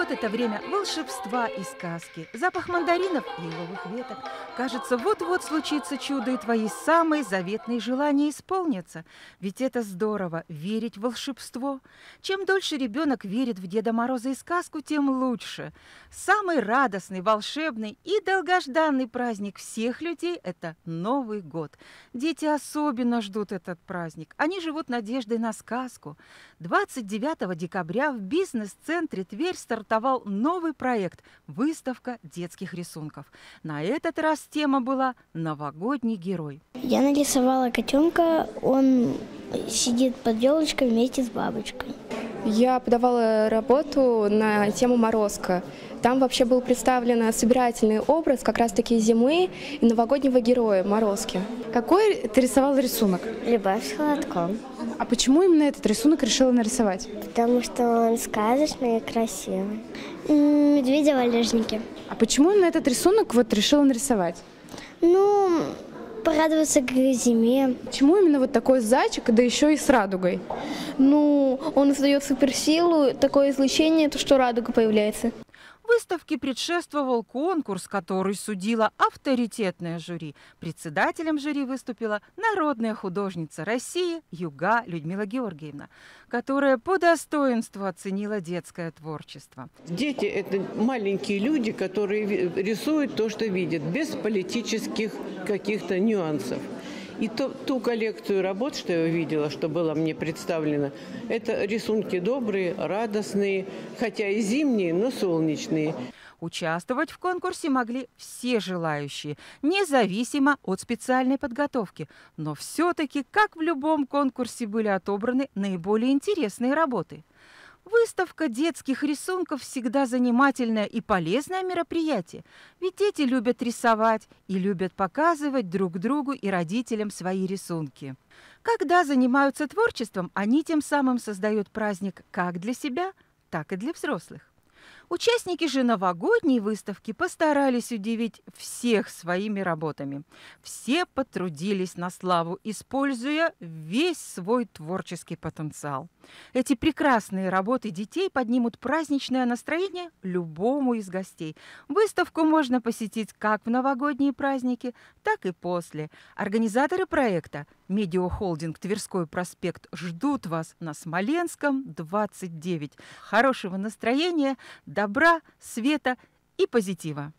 Настает это время волшебства и сказки, запах мандаринов и еловых веток. Кажется, вот-вот случится чудо, и твои самые заветные желания исполнятся. Ведь это здорово – верить в волшебство. Чем дольше ребенок верит в Деда Мороза и сказку, тем лучше. Самый радостный, волшебный и долгожданный праздник всех людей – это Новый год. Дети особенно ждут этот праздник. Они живут надеждой на сказку. 29 декабря в бизнес-центре Тверь стартовал новый проект – выставка детских рисунков. На этот раз тема была «Новогодний герой». Я нарисовала котенка, он сидит под елочкой вместе с бабочкой. Я подавала работу на тему «Морозко». Там вообще был представлен собирательный образ как раз-таки зимы и новогоднего героя Морозки. Какой ты рисовал рисунок? Любовь с холодком. А почему именно этот рисунок решила нарисовать? Потому что он сказочный и красивый. Медведя валежники. А почему именно этот рисунок вот решила нарисовать? Ну, порадоваться к зиме. Почему именно вот такой зайчик, да еще и с радугой? Ну, он издает суперсилу, такое излучение, то что радуга появляется. Выставке предшествовал конкурс, который судила авторитетное жюри. Председателем жюри выступила народная художница России Юга Людмила Георгиевна, которая по достоинству оценила детское творчество. Дети – это маленькие люди, которые рисуют то, что видят, без политических каких-то нюансов. И то, ту коллекцию работ, что я увидела, что было мне представлено, это рисунки добрые, радостные, хотя и зимние, но солнечные. Участвовать в конкурсе могли все желающие, независимо от специальной подготовки. Но все-таки, как в любом конкурсе, были отобраны наиболее интересные работы – Выставка детских рисунков всегда занимательное и полезное мероприятие, ведь дети любят рисовать и любят показывать друг другу и родителям свои рисунки. Когда занимаются творчеством, они тем самым создают праздник как для себя, так и для взрослых. Участники же новогодней выставки постарались удивить всех своими работами. Все потрудились на славу, используя весь свой творческий потенциал. Эти прекрасные работы детей поднимут праздничное настроение любому из гостей. Выставку можно посетить как в новогодние праздники, так и после. Организаторы проекта Медиахолдинг Тверской проспект ждут вас на Смоленском 29. Хорошего настроения, добра, света и позитива.